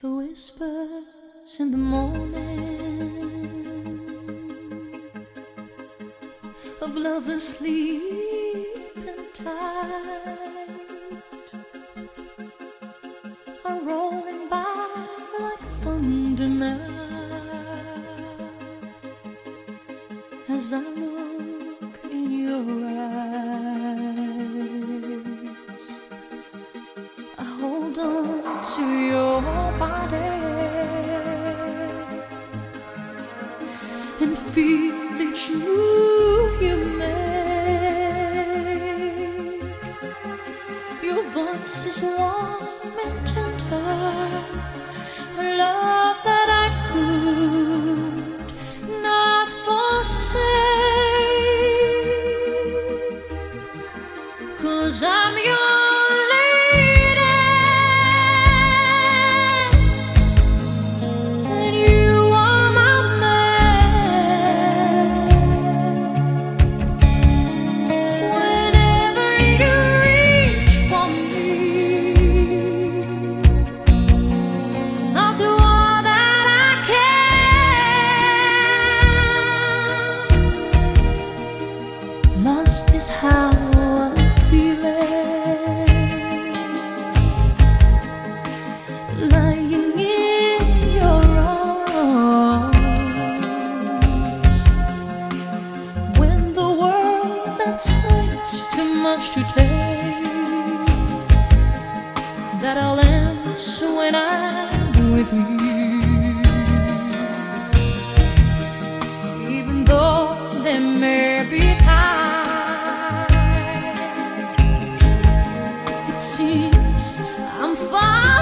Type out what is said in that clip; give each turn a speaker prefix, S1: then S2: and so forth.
S1: The whispers in the morning of love lovers sleeping tight are rolling by like thunder now as I look in your eyes. And feel each move you make. Your voice is warm and tender, to take that I'll answer when I'm with you. Even though there may be times it seems I'm fine.